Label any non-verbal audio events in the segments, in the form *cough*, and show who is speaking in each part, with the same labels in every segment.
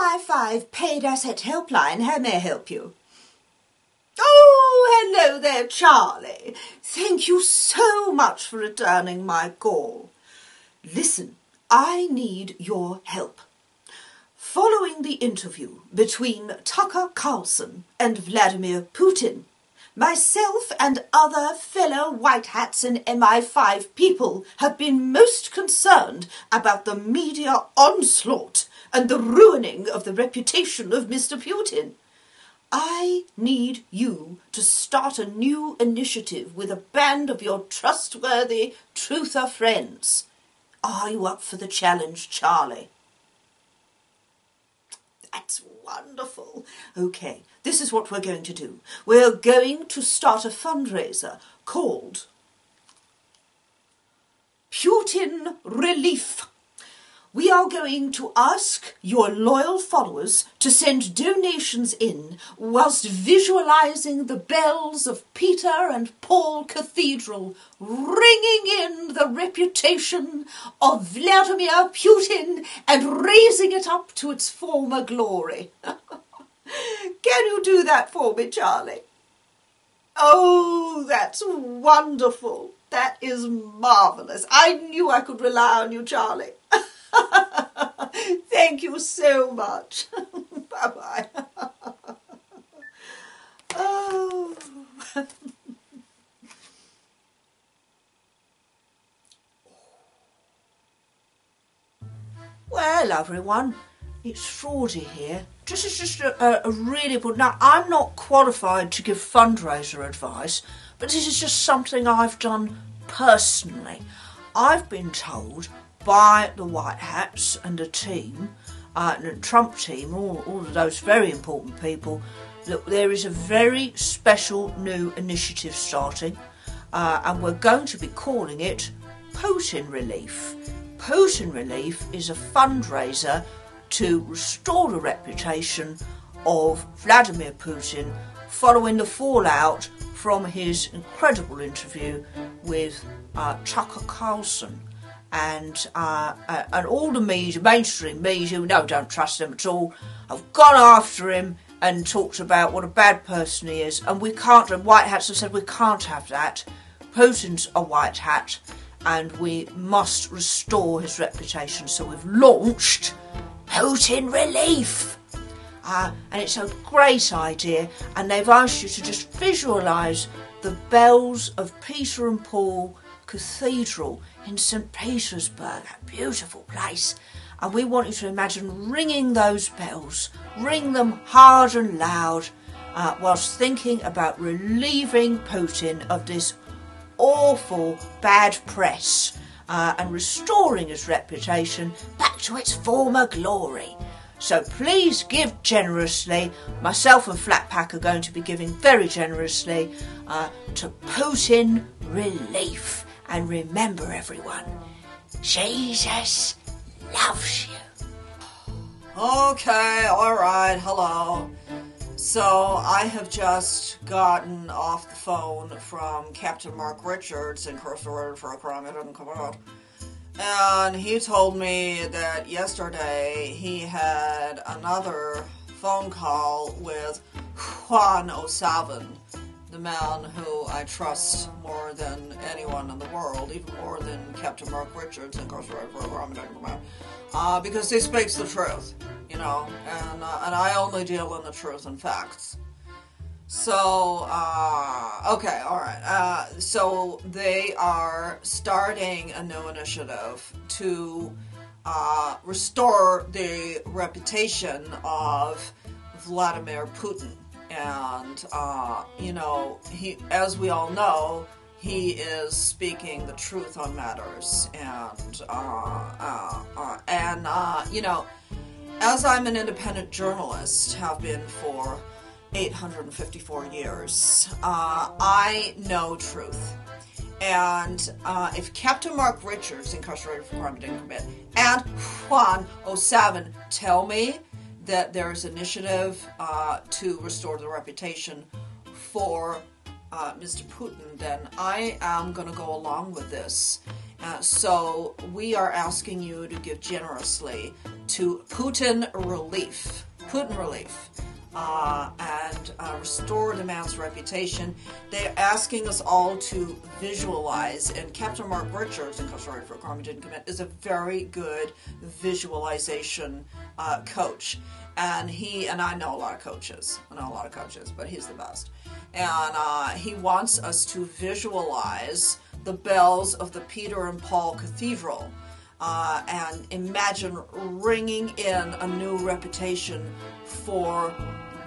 Speaker 1: MI5 paid asset helpline. How may I help you? Oh, hello there, Charlie. Thank you so much for returning my call. Listen, I need your help. Following the interview between Tucker Carlson and Vladimir Putin, myself and other fellow white hats and MI5 people have been most concerned about the media onslaught and the ruining of the reputation of Mr. Putin. I need you to start a new initiative with a band of your trustworthy truther friends. Are you up for the challenge, Charlie? That's wonderful. Okay, this is what we're going to do. We're going to start a fundraiser called Putin Relief. We are going to ask your loyal followers to send donations in whilst visualizing the bells of Peter and Paul Cathedral ringing in the reputation of Vladimir Putin and raising it up to its former glory. *laughs* Can you do that for me, Charlie? Oh, that's wonderful. That is marvellous. I knew I could rely on you, Charlie. *laughs* *laughs* Thank you so much. *laughs* bye bye. *laughs* oh. well, everyone, it's Fraudy here. This is just a, a, really good. Now, I'm not qualified to give fundraiser advice, but this is just something I've done personally. I've been told by the White Hats and the team, uh, the Trump team, all, all of those very important people, that there is a very special new initiative starting, uh, and we're going to be calling it Putin Relief. Putin Relief is a fundraiser to restore the reputation of Vladimir Putin following the fallout from his incredible interview with uh, Tucker Carlson and uh, uh, and all the media, mainstream media, who no, don't trust them at all, have gone after him and talked about what a bad person he is. And we can't, and white hats have said we can't have that. Putin's a white hat, and we must restore his reputation. So we've launched Putin Relief. Uh, and it's a great idea, and they've asked you to just visualise the bells of Peter and Paul Cathedral in St. Petersburg, a beautiful place. And we want you to imagine ringing those bells, ring them hard and loud, uh, whilst thinking about relieving Putin of this awful bad press uh, and restoring his reputation back to its former glory. So please give generously. Myself and Flatpack are going to be giving very generously uh, to Putin Relief. And remember, everyone, Jesus loves you.
Speaker 2: Okay, alright, hello. So, I have just gotten off the phone from Captain Mark Richards, incarcerated for a crime he didn't commit. And he told me that yesterday he had another phone call with Juan O'Savin, the man who I trust more than anyone in the world, even more than Captain Mark Richards, incarcerated for a crime uh, because he speaks the truth, you know, and uh, and I only deal in the truth and facts. So, uh, okay, all right. Uh, so they are starting a new initiative to uh, restore the reputation of Vladimir Putin and uh, you know he as we all know he is speaking the truth on matters. And uh, uh, uh and uh, you know as i'm an independent journalist have been for 854 years uh, i know truth. And if Captain Mark Richards, incarcerated for crime he didn't commit, and Juan O'Savin tell me that there's initiative uh, to restore the reputation for uh, Mr. Putin, then I am going to go along with this. Uh, so we are asking you to give generously to Putin Relief. Putin Relief. Uh, and uh, restore the man's reputation. They're asking us all to visualize, and Captain Mark Richards, incarcerated for a crime he didn't commit, is a very good visualization uh, coach. And he and I know a lot of coaches. I know a lot of coaches, but he's the best. And uh, he wants us to visualize the bells of the Peter and Paul Cathedral uh, and imagine ringing in a new reputation for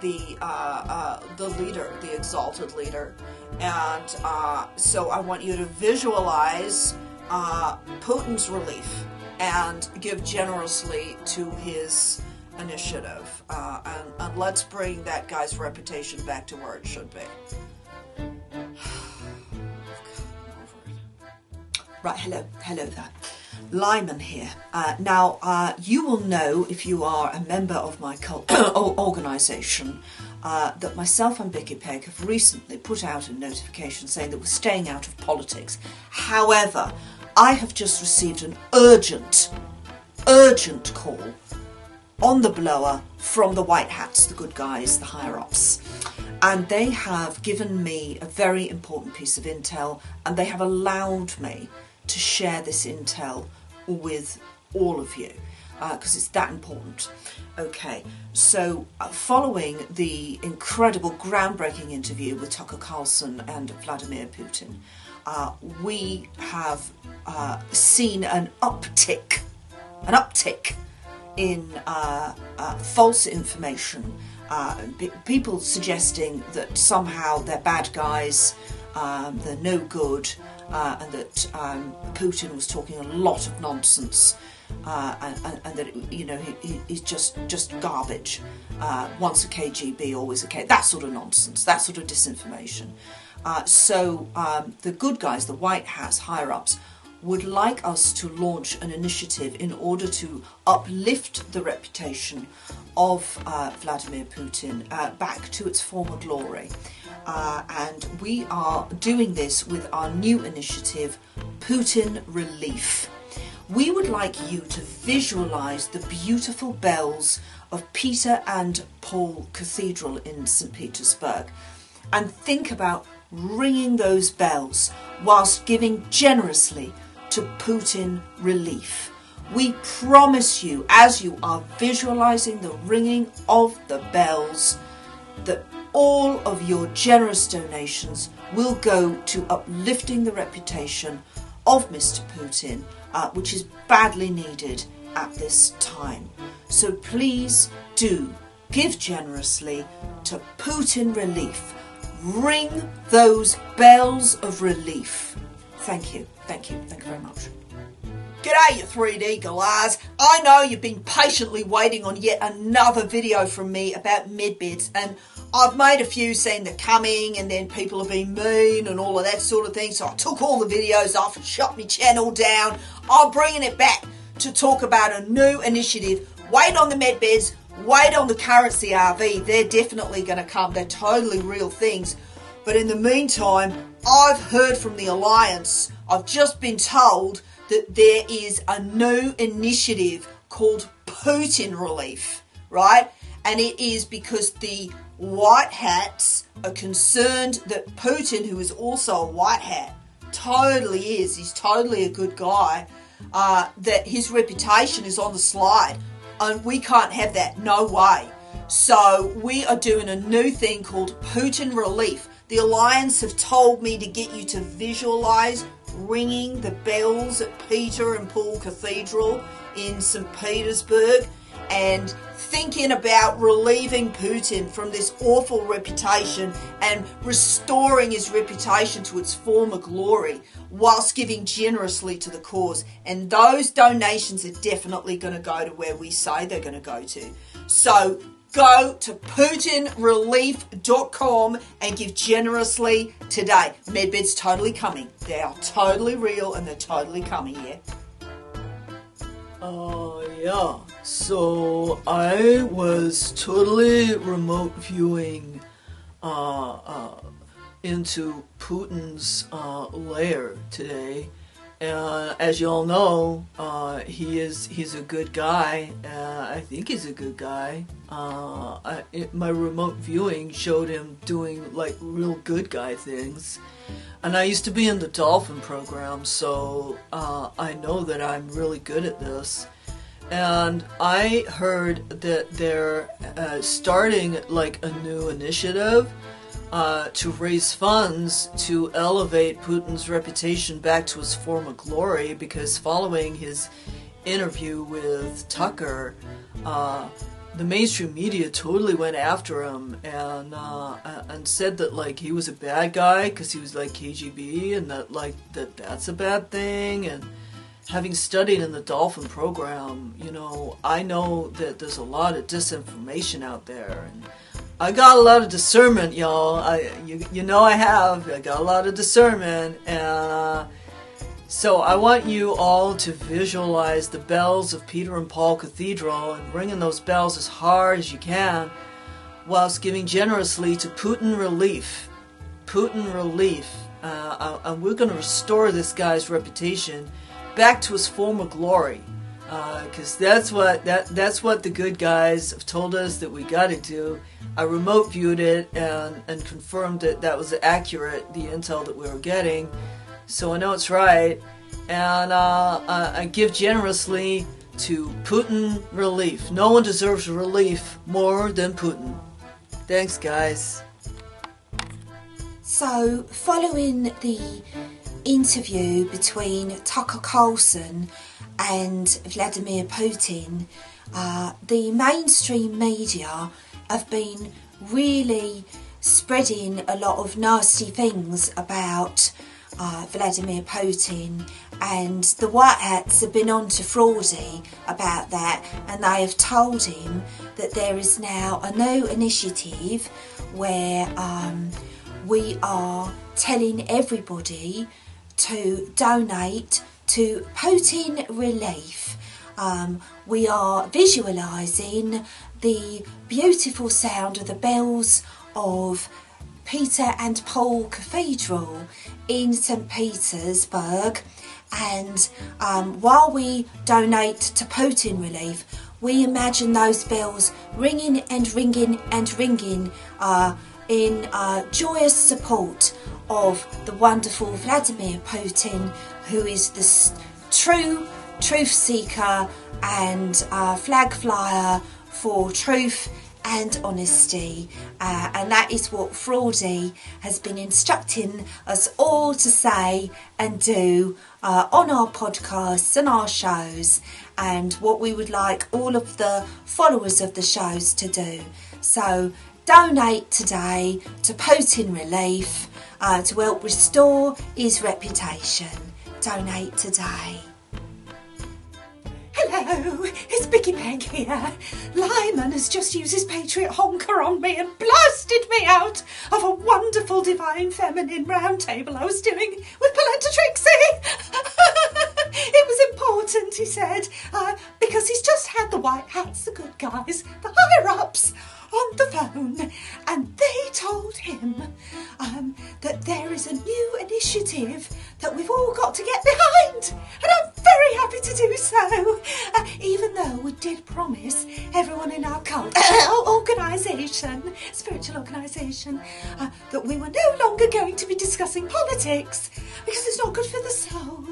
Speaker 2: the uh, uh, the leader, the exalted leader. And uh, so I want you to visualize uh, Putin's relief and give generously to his initiative. Uh, and, and let's bring that guy's reputation back to where it should be. *sighs* Right, hello, hello there. Lyman here. Uh, now, uh, you will know if you are a member of my cult *coughs* organisation uh, that myself and Bicky Peg have recently put out a notification saying that we're staying out of politics. However, I have just received an urgent, urgent call on the blower from the White Hats, the good guys, the higher ups. And they have given me a very important piece of intel and they have allowed me to share this intel with all of you because uh, it's that important. Okay, so uh, following the incredible, groundbreaking interview with Tucker Carlson and Vladimir Putin, uh, we have uh, seen an uptick, an uptick in uh, uh, false information. P- people suggesting that somehow they're bad guys, um, they're no good, uh, and that um, Putin was talking a lot of nonsense, uh, and, and, that you know he, he's just just garbage. Uh, once a KGB, always a K. That sort of nonsense. That sort of disinformation. Uh, so um, the good guys, the White Hats, higher ups, would like us to launch an initiative in order to uplift the reputation of uh, Vladimir Putin uh, back to its former glory uh, and we are doing this with our new initiative, Putin Relief. We would like you to visualize the beautiful bells of Peter and Paul Cathedral in St. Petersburg and think about ringing those bells whilst giving generously to Putin Relief. We promise you, as you are visualizing the ringing of the bells, that all of your generous donations will go to uplifting the reputation of Mr. Putin, uh, which is badly needed at this time. So please do give generously to Putin Relief. Ring those bells of relief. Thank you, thank you, thank you very much. G'day, you 3D galahs. I know you've been patiently waiting on yet another video from me about medbeds, and I've made a few saying they're coming, and then people have been mean and all of that sort of thing. So I took all the videos off and shut my channel down. I'm bringing it back to talk about a new initiative. Wait on the medbeds, wait on the currency RV. They're definitely going to come. They're totally real things. But in the meantime, I've heard from the Alliance. I've just been told that there is a new initiative called Putin Relief, right? And it is because the white hats are concerned that Putin, who is also a white hat, totally is, he's totally a good guy, uh, that his reputation is on the slide. And we can't have that, no way. So we are doing a new thing called Putin Relief. The Alliance have told me to get you to visualize ringing the bells at Peter and Paul Cathedral in St. Petersburg and thinking about relieving Putin from this awful reputation and restoring his reputation to its former glory whilst giving generously to the cause. And those donations are definitely going to go to where we say they're going to go to. So go to putinrelief.com and give generously today. Medbed's totally coming. They are totally real and they're totally coming, yeah?
Speaker 3: Uh, yeah. So I was totally remote viewing uh, uh, into Putin's uh, lair today uh, as you all know, uh, he is he's a good guy. Uh, I think he's a good guy. Uh, I, it, my remote viewing showed him doing like real good guy things, and I used to be in the dolphin program, so uh, I know that I'm really good at this. And I heard that they're uh, starting like a new initiative uh, to raise funds to elevate Putin's reputation back to his former glory because following his interview with Tucker, uh, the mainstream media totally went after him and uh, and said that like he was a bad guy because he was like KGB and that like that that's a bad thing. And having studied in the dolphin program you know I know that there's a lot of disinformation out there and I got a lot of discernment, y'all. I, you, you know I have. I got a lot of discernment, and uh, so I want you all to visualize the bells of Peter and Paul Cathedral and ringing those bells as hard as you can, whilst giving generously to Putin Relief. Putin Relief, uh, and we're going to restore this guy's reputation back to his former glory because uh, that's what that that's what the good guys have told us that we got to do. I remote viewed it and and confirmed that that was accurate, the intel that we were getting. So I know it's right, and uh, I give generously to Putin relief. No one deserves relief more than Putin. Thanks, guys.
Speaker 4: So, following the interview between Tucker Carlson and Vladimir Putin, uh, the mainstream media have been really spreading a lot of nasty things about uh, Vladimir Putin, and the White Hats have been on to Fraudy about that, and they have told him that there is now a new initiative where um, we are telling everybody to donate to Putin Relief. Um, we are visualising the beautiful sound of the bells of Peter and Paul Cathedral in St Petersburg. And um, while we donate to Putin Relief, we imagine those bells ringing and ringing and ringing uh, in uh, joyous support of the wonderful Vladimir Putin, who is the true truth seeker and uh, flag flyer for truth and honesty. Uh, and that is what Fraudy has been instructing us all to say and do uh, on our podcasts and our shows, and what we would like all of the followers of the shows to do. So donate today to Putin Relief uh, to help restore his reputation. Donate today.
Speaker 5: Hello, it's Bicky Peg here. Lyman has just used his Patriot honker on me and blasted me out of a wonderful Divine Feminine round table I was doing with Polenta Trixie. *laughs* it was important, he said, uh, because he's just had the white hats, the good guys, the higher ups on the phone and they told him um, that there is a new initiative that we've all got to get behind and I'm very happy to do so. Uh, even though we did promise everyone in our cult *coughs* organisation spiritual organisation uh, that we were no longer going to be discussing politics because it's not good for the soul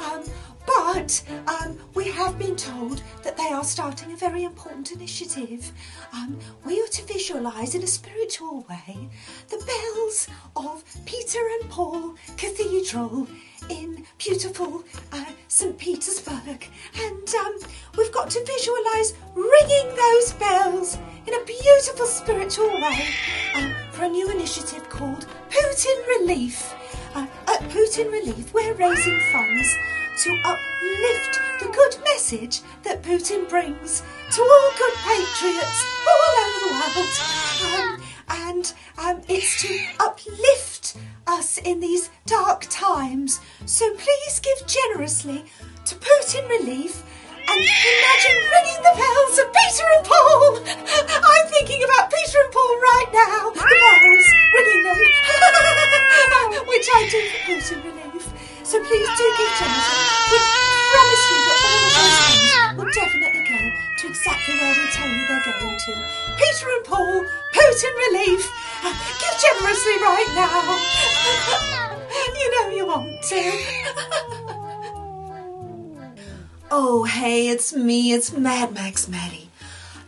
Speaker 5: um, but um, we have been told that they are starting a very important initiative. Um, we are to visualise in a spiritual way the bells of Peter and Paul Cathedral in beautiful uh, St Petersburg, and um, we've got to visualise ringing those bells in a beautiful spiritual way um, for a new initiative called Putin Relief. Uh, at Putin Relief, we're raising funds to uplift the good message that Putin brings to all good patriots all over the world. Um, and um, it's to uplift us in these dark times. So please give generously to Putin Relief and imagine ringing the bells of Peter and Paul. I'm thinking about Peter and Paul right now. The bells, ringing them, *laughs* which I do for Putin Relief. So please do give generously. We promise you that all of those funds will definitely go to exactly where we tell you they're going to. Peter and Paul, Putin Relief. Give generously right now. *laughs* you know you want to. *laughs*
Speaker 4: Oh, hey, it's me, it's Mad Max Maddie.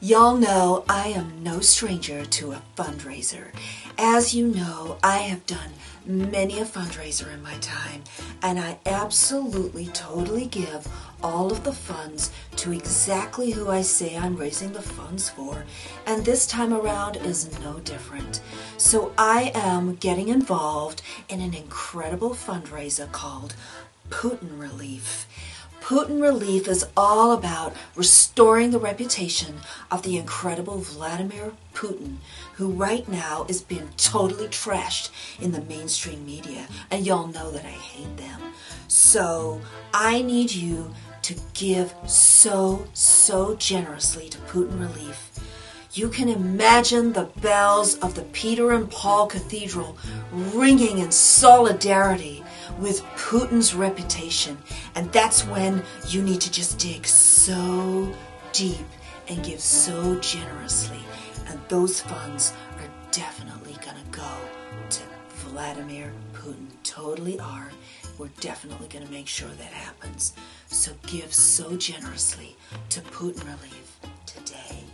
Speaker 4: Y'all know I am no stranger to a fundraiser. As you know, I have done many a fundraiser in my time, and I absolutely totally give all of the funds to exactly who I say I'm raising the funds for, and this time around is no different. So I am getting involved in an incredible fundraiser called Putin Relief. Putin Relief is all about restoring the reputation of the incredible Vladimir Putin, who right now is being totally trashed in the mainstream media. And y'all know that I hate them. So I need you to give so, so generously to Putin Relief. You can imagine the bells of the Peter and Paul Cathedral ringing in solidarity with Putin's reputation. And that's when you need to just dig so deep and give so generously. And those funds are definitely going to go to Vladimir Putin. Totally are. We're definitely going to make sure that happens. So give so generously to Putin Relief today.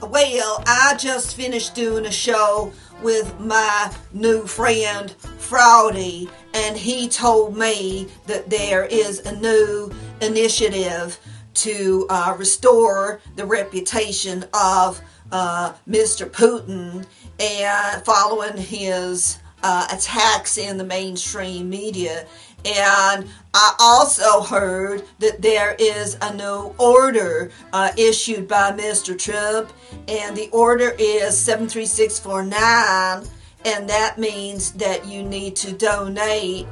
Speaker 2: Well, I just finished doing a show with my new friend Fraudy, and he told me that there is a new initiative to uh, restore the reputation of uh, Mr. Putin and following his uh, attacks in the mainstream media. And I also heard that there is a new order uh, issued by Mr. Trump, and the order is 73649, and that means that you need to donate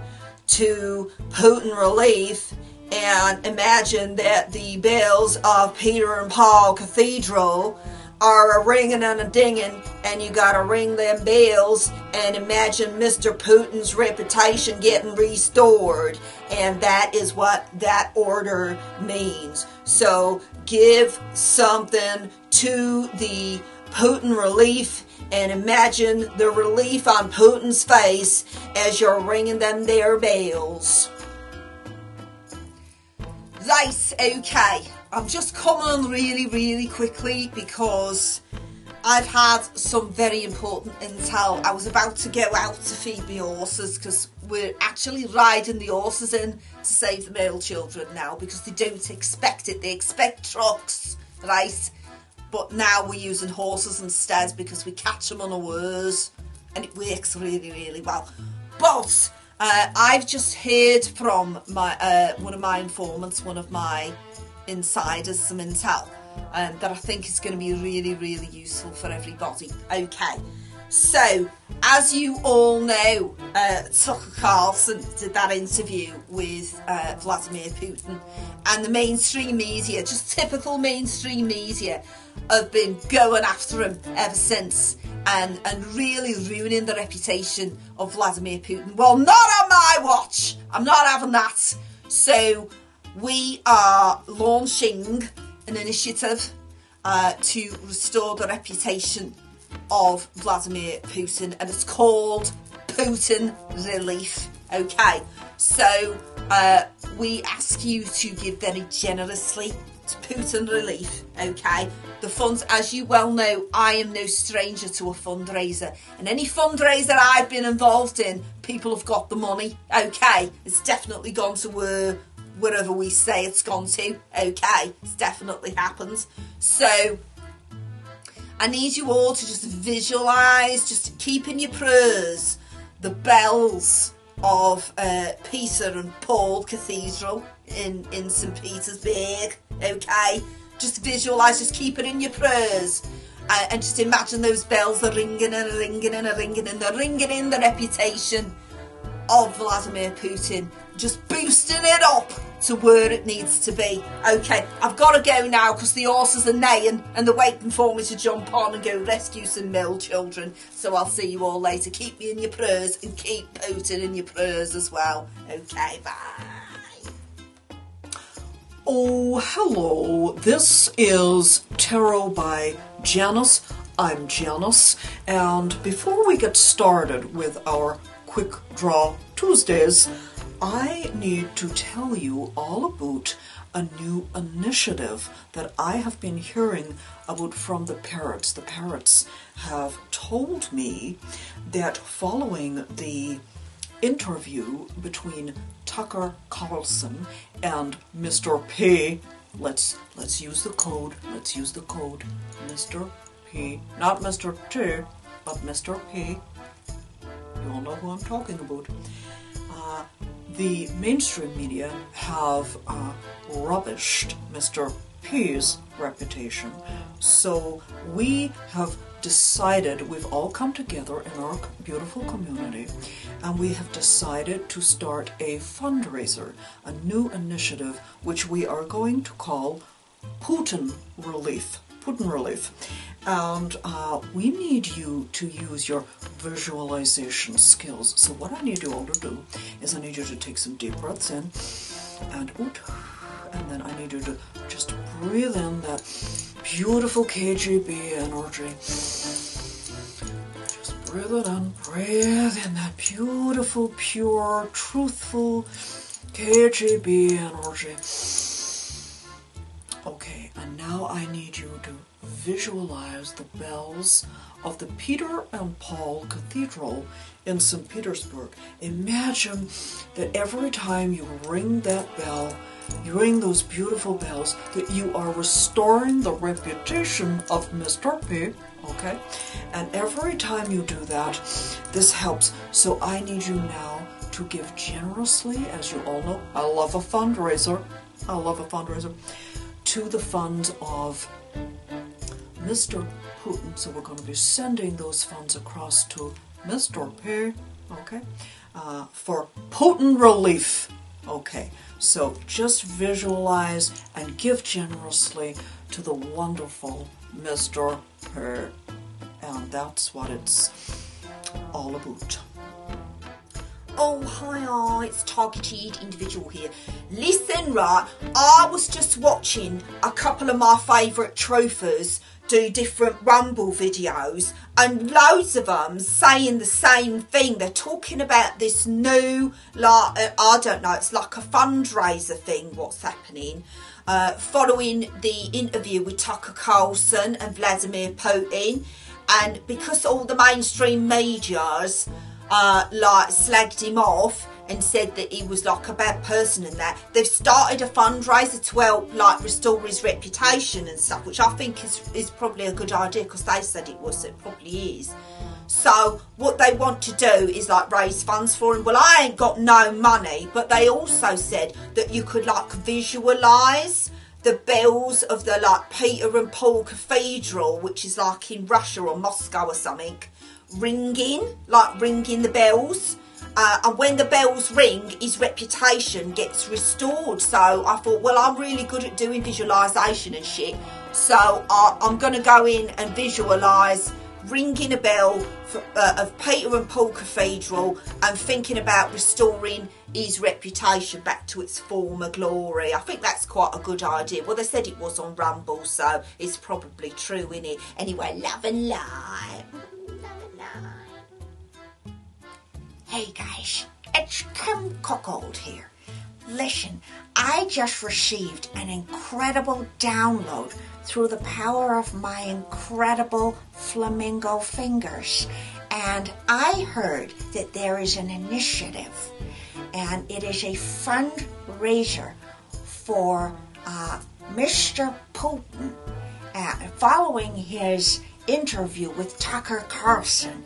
Speaker 2: to Putin Relief. And imagine that the bells of Peter and Paul Cathedral are a ringing and a dinging, and you gotta ring them bells and imagine Mr. Putin's reputation getting restored. And that is what that order means. So give something to the Putin relief and imagine the relief on Putin's face as you're ringing them their bells. Right, okay. I'm just coming on really, really quickly because I've had some very important intel. I was about to go out to feed my horses because we're actually riding the horses in to save the male children now because they don't expect it. They expect trucks, right? But now we're using horses instead because we catch them on unawares and it works really, really well. But uh, I've just heard from my uh, one of my informants, one of my insiders, some intel um, that I think is going to be really, really useful for everybody. Okay, so as you all know, uh, Tucker Carlson did that interview with uh, Vladimir Putin, and the mainstream media, just typical mainstream media, have been going after him ever since and, and really ruining the reputation of Vladimir Putin. Well, not on my watch. I'm not having that. So we are launching an initiative uh, to restore the reputation of Vladimir Putin, and it's called Putin Relief. Okay, so uh, we ask you to give very generously to Putin Relief. Okay, the funds, as you well know, I am no stranger to a fundraiser, and any fundraiser I've been involved in, people have got the money. Okay, it's definitely gone to where wherever we say it's gone to. Okay, it's definitely happened. So I need you all to just visualize, just keep in your prayers the bells of uh, Peter and Paul Cathedral in, in St. Petersburg. Okay, just visualize, just keep it in your prayers. Uh, and just imagine those bells are ringing and ringing and ringing and they're ringing in the reputation of Vladimir Putin, just boosting it up to where it needs to be. Okay, I've got to go now because the horses are neighing and they're waiting for me to jump on and go rescue some mill children. So I'll see you all later. Keep me in your prayers and keep Putin in your prayers as well. Okay, bye.
Speaker 3: Oh, hello. This is Tarot by Janice. I'm Janice. And before we get started with our quick draw Tuesdays, I need to tell you all about a new initiative that I have been hearing about from the parrots. The parrots have told me that following the interview between Tucker Carlson and Mr. P. Let's let's use the code. Let's use the code. Mr. P. Not Mr. T, but Mr. P. You all know who I'm talking about. Uh, the mainstream media have uh, rubbished Mr. P's reputation. So we have decided, we've all come together in our beautiful community, and we have decided to start a fundraiser, a new initiative, which we are going to call Putin Relief. Putin Relief. And uh, we need you to use your visualization skills. So, what I need you all to do is I need you to take some deep breaths in and out, and then I need you to just breathe in that beautiful KGB energy. Just breathe it in, breathe in that beautiful, pure, truthful KGB energy. Okay, now I need you to visualize the bells of the Peter and Paul Cathedral in St. Petersburg. Imagine that every time you ring that bell, you ring those beautiful bells, that you are restoring the reputation of Mr. P. Okay? And every time you do that, this helps. So I need you now to give generously, as you all know. I love a fundraiser. I love a fundraiser. To the fund of Mr. Putin. So we're going to be sending those funds across to Mr. P. Okay? Uh, for Putin relief. Okay, so just visualize and give generously to the wonderful Mr. P. And that's what it's all about.
Speaker 2: Oh, hi, oh, it's targeted individual here. Listen, right, I was just watching a couple of my favourite trophers do different Rumble videos, and loads of them saying the same thing. They're talking about this new, like, uh, I don't know, it's like a fundraiser thing, what's happening. Uh, following the interview with Tucker Carlson and Vladimir Putin, and because all the mainstream medias uh, like slagged him off and said that he was like a bad person and that. They've started a fundraiser to help like restore his reputation and stuff which i think is, is probably a good idea because they said it was so it probably is. So what they want to do is like raise funds for him. Well i ain't got no money but they also said that you could like visualize the bells of the like peter and paul cathedral which is like in russia or moscow or something ringing, like ringing the bells. Uh, and when the bells ring, his reputation gets restored. So I thought, well, I'm really good at doing visualization and shit. So I, I'm going to go in and visualize ringing a bell for, uh, of Peter and Paul Cathedral and thinking about restoring his reputation back to its former glory. I think that's quite a good idea. Well, they said it was on Rumble, so it's probably true, isn't it? Anyway, love and light.
Speaker 4: Hey guys, it's Kim Cookold here. Listen, I just received an incredible download through the power of my incredible flamingo fingers. And I heard that there is an initiative, and it is a fundraiser for uh, Mr. Putin uh, following his interview with Tucker Carlson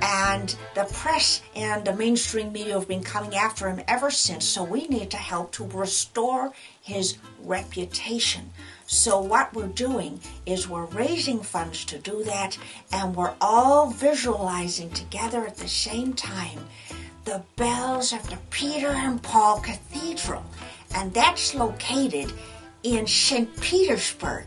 Speaker 4: and the press and the mainstream media have been coming after him ever since. So we need to help to restore his reputation. So what we're doing is we're raising funds to do that, and we're all visualizing together at the same time the bells of the Peter and Paul Cathedral, and that's located in St. Petersburg.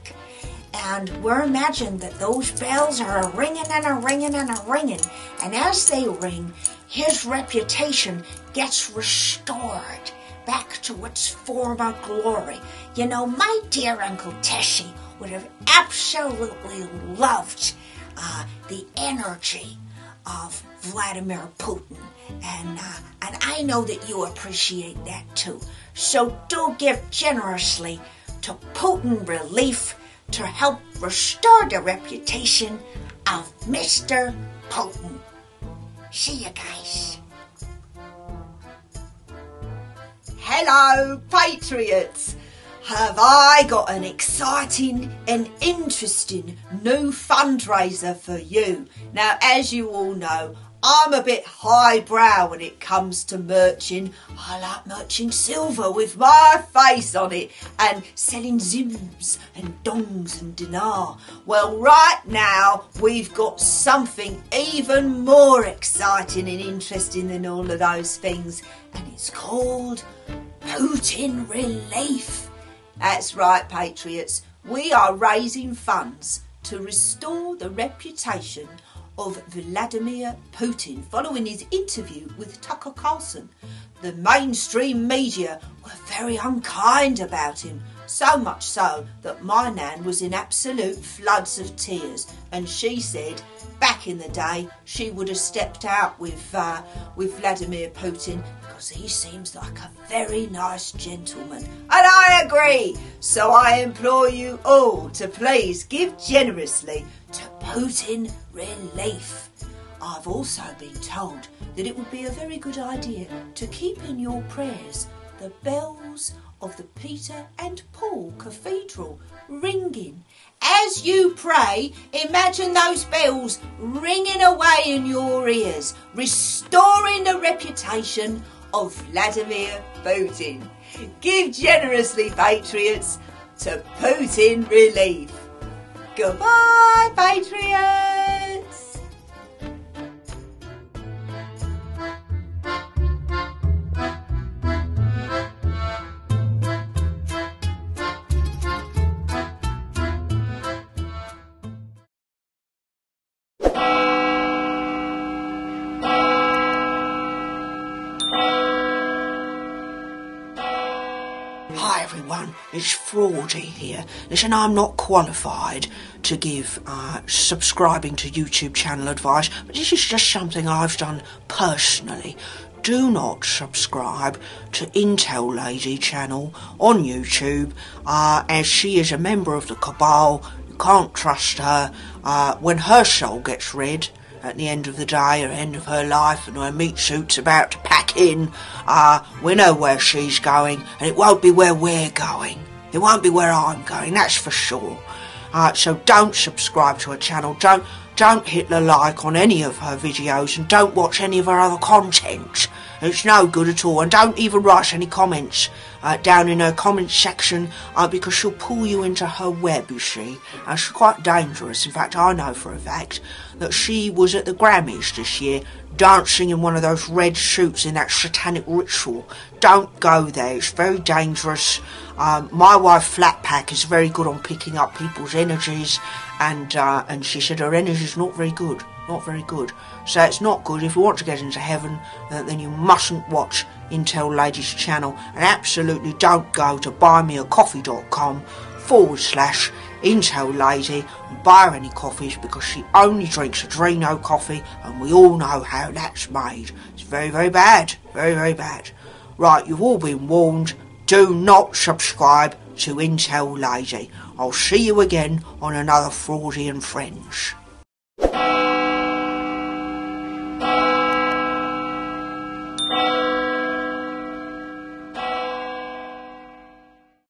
Speaker 4: And we're imagining that those bells are a ringing and a ringing and a ringing, and as they ring, his reputation gets restored back to its former glory. You know, my dear Uncle Tessie would have absolutely loved uh, the energy of Vladimir Putin, and uh, and I know that you appreciate that too. So do give generously to Putin Relief to help restore the reputation of Mr. Putin. See you guys.
Speaker 2: Hello, Patriots! Have I got an exciting and interesting new fundraiser for you? Now, as you all know, I'm a bit highbrow when it comes to merching. I like merching silver with my face on it and selling zims and dongs and dinar. Well, right now we've got something even more exciting and interesting than all of those things, and it's called Putin Relief. That's right, Patriots. We are raising funds to restore the reputation of Vladimir Putin following his interview with Tucker Carlson. The mainstream media were very unkind about him, so much so that my nan was in absolute floods of tears, and she said back in the day she would have stepped out with uh, with Vladimir Putin because he seems like a very nice gentleman. And I agree. So I implore you all to please give generously Putin Relief. I've also been told that it would be a very good idea to keep in your prayers the bells of the Peter and Paul Cathedral ringing. As you pray, imagine those bells ringing away in your ears, restoring the reputation of Vladimir Putin. Give generously, Patriots, to Putin Relief. Goodbye, Patriots!
Speaker 1: Hi everyone, it's Fraudy here. Listen, I'm not qualified to give uh, subscribing to YouTube channel advice, but this is just something I've done personally. Do not subscribe to Intel Lady channel on YouTube, uh, as she is a member of the cabal. You can't trust her. Uh, when her soul gets read, at the end of the day or end of her life and her meat suit's about to pack in, uh, we know where she's going and it won't be where we're going. It won't be where I'm going, that's for sure. Uh, so don't subscribe to her channel, don't don't hit the like on any of her videos and don't watch any of her other content. It's no good at all and don't even write any comments uh, down in her comment section uh, because she'll pull you into her web, you see. Uh, she's quite dangerous. In fact, I know for a fact that she was at the Grammys this year dancing in one of those red suits in that satanic ritual. Don't go there, it's very dangerous. Um, my wife Flatpack is very good on picking up people's energies, and uh, and she said her energy's not very good, not very good. So it's not good. If you want to get into heaven, uh, then you mustn't watch Intel Ladies channel, and absolutely don't go to buymeacoffee.com forward slash Intel Lady and buy her any coffees because she only drinks Adreno coffee, and we all know how that's made. It's very, very bad, very, very bad. Right, you've all been warned. Do not subscribe to Intel Lady. I'll see you again on another Fraudy and Friends.